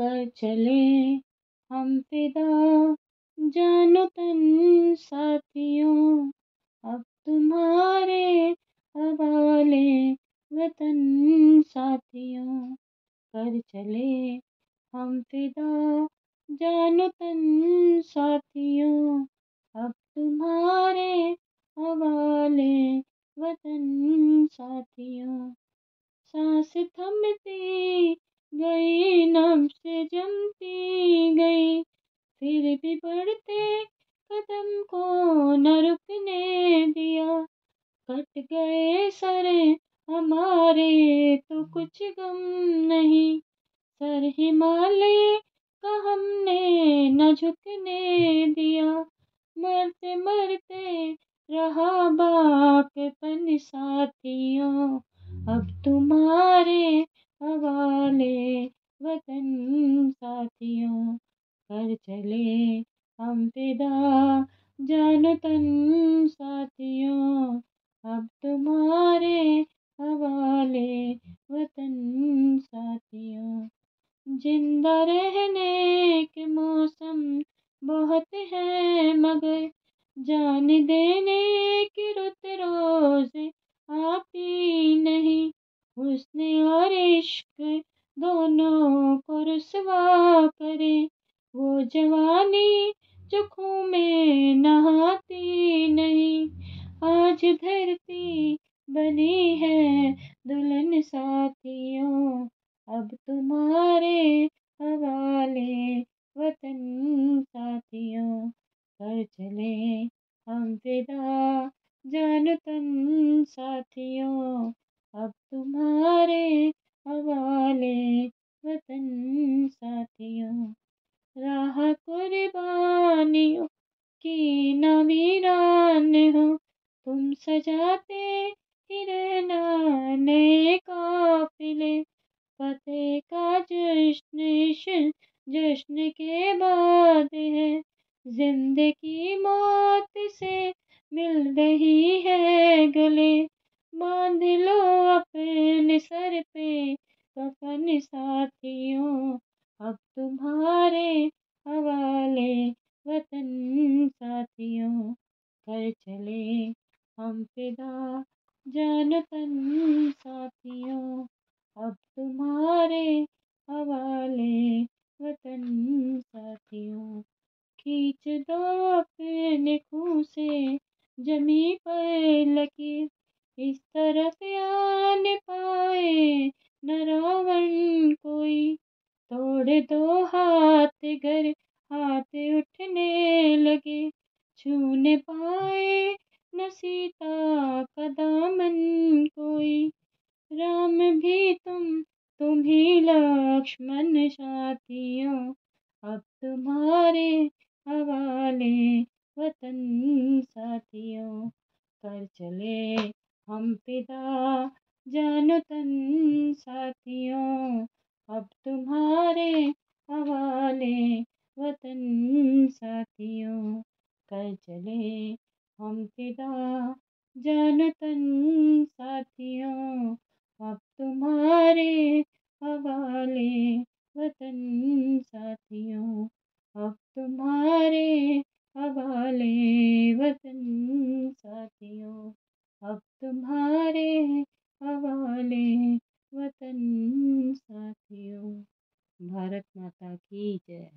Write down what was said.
कर चले। हम फिदा, जानो तन साथियों। अब तुम्हारे हवाले वतन साथियों। कर चले, हम फिदा, जानो तन साथियों। अब तुम्हारे हवाले वतन साथियों। सांस थमती गई नब्स जमती गई। फिर भी बढ़ते कदम को न रुकने दिया। कट गए सरे हमारे तो कुछ गम नहीं। सर हिमालय का हमने न झुकने दिया। मरते मरते रहा बाकपन साथियों। अब तुम्हारे हवाले वतन साथियों कर चले हम फिदा। जानो तन साथियों, अब तुम्हारे हवाले वतन साथियों। ज़िंदा रहने के मौसम बहुत है, मगर जान देने की रुत रोज हुस्न और इश्क दोनों को रुसवा करे। वो जवानी जो खूह में नहाती नहीं, आज धरती बनी है दुल्हन साथियों। अब तुम्हारे हवाले वतन साथियों कर चले हम फिदा सजाते ही रहना नए काफिले फतेह का जश्न जश्न के बाद है। ज़िंदगी मौत से मिल रही हम फिदा। जान तन साथियों, अब तुम्हारे हवाले वतन साथियों। खींच दो अपने खूह से जमी पर लकीर। इस तरफ़ आने पाए न रावण कोई। तोड़ दो हाथ घर, हाथ उठने लगे। छूने पाए न सीता का दामन कोई। राम भी तुम तुम ही लक्ष्मण साथियों। अब तुम्हारे हवाले वतन साथियों। कर चले हम पिता जानो तन साथियों। अब तुम्हारे हवाले वतन साथियों। कर चले हम फिदा तन साथियों, अब तुम्हारे हवाले वतन साथियों, अब तुम्हारे हवाले वतन साथियों, अब तुम्हारे हवाले वतन साथियों। भारत माता की जय।